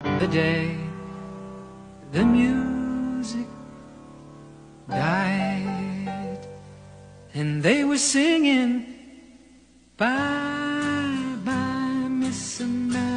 The day the music died and they were singing bye bye Miss America.